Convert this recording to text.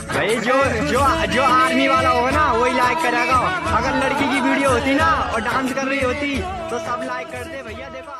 भाई, जो जो जो आर्मी वाला होगा ना, वही लाइक करेगा। अगर लड़की की वीडियो होती ना, और डांस कर रही होती तो सब लाइक कर दे भैया, देखो